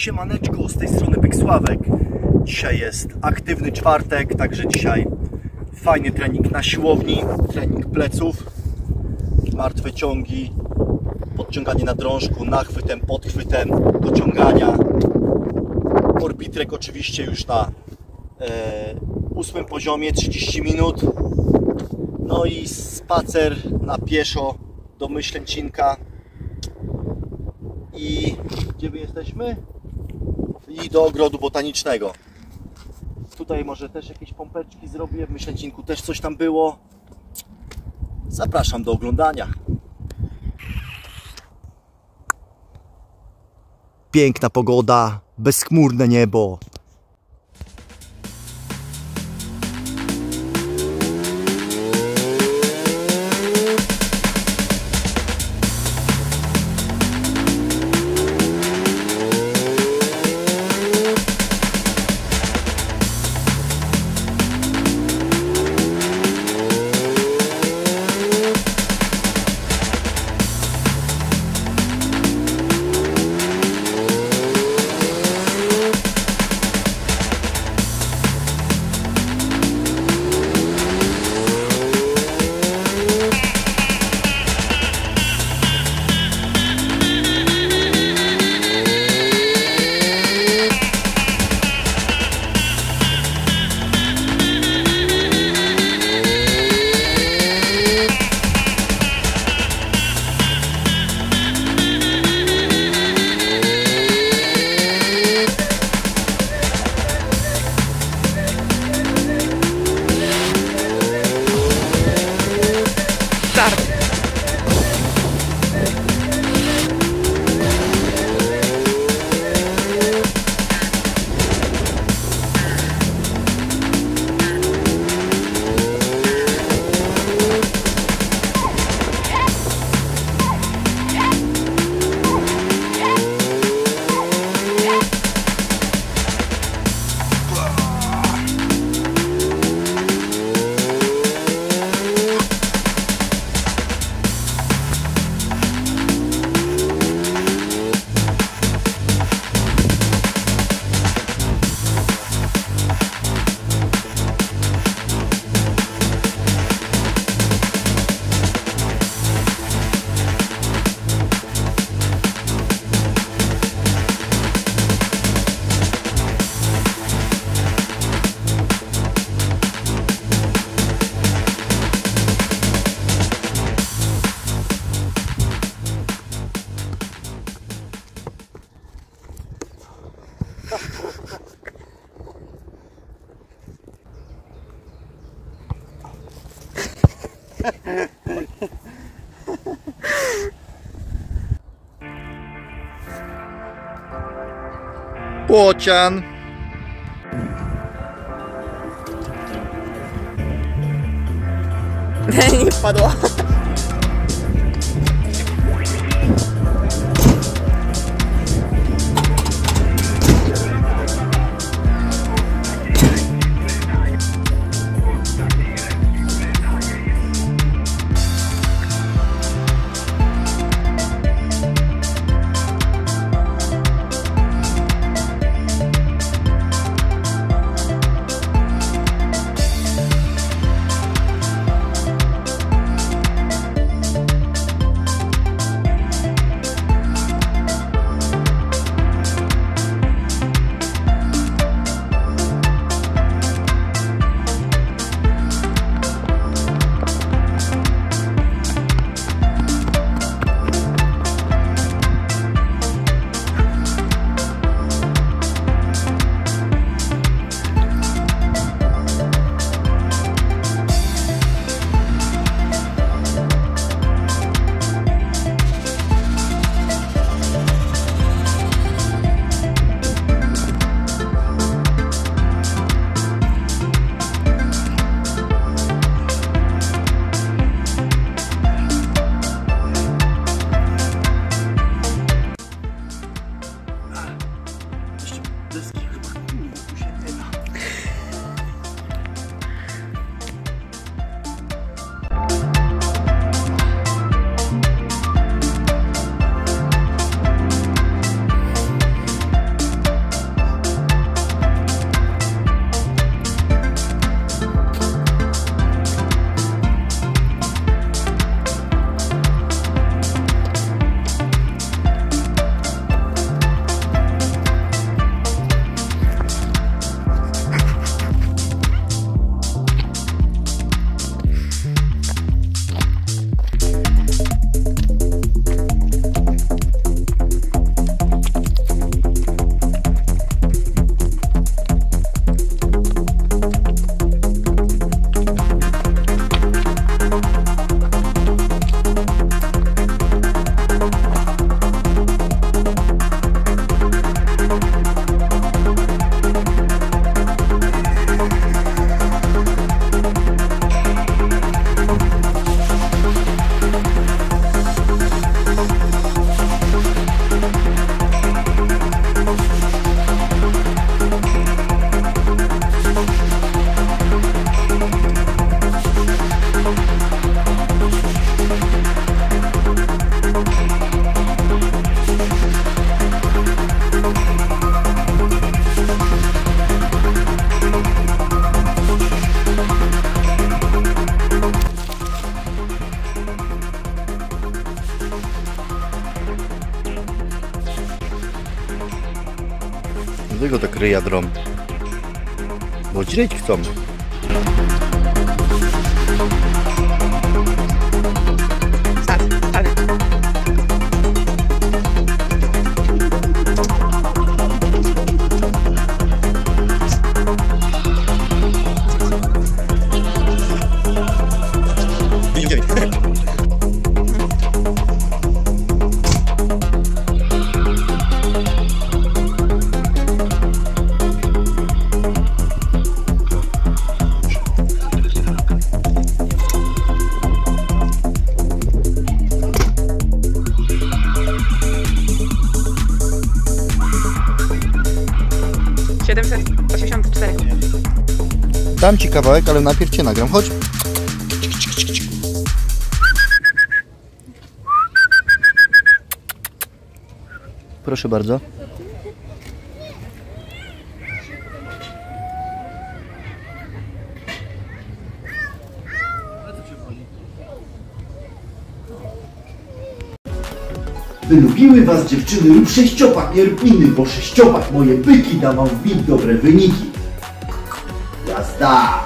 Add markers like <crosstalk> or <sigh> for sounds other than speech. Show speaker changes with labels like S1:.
S1: Siemaneczko, z tej strony Byk Sławek. Dzisiaj jest aktywny czwartek, także dzisiaj fajny trening na siłowni, trening pleców, martwe ciągi, podciąganie na drążku, nachwytem, podchwytem, dociągania. Orbitrek oczywiście już na e, ósmym poziomie, 30 minut. No i spacer na pieszo do Myślęcinka. I gdzie my jesteśmy? I do ogrodu botanicznego. Tutaj może też jakieś pompeczki zrobię. W Myślęcinku też coś tam było. Zapraszam do oglądania. Piękna pogoda, bezchmurne niebo. Bocian. <laughs>
S2: Да не падла.
S3: Dlaczego tak ryja drą? Bo dźreć chcą.
S2: 784.
S3: Dam ci kawałek, ale najpierw cię nagram. Chodź. Proszę bardzo.
S1: Wylubiły was dziewczyny lub sześciopak, nie inny, bo sześciopak moje byki da wam w dobre wyniki. Jazda!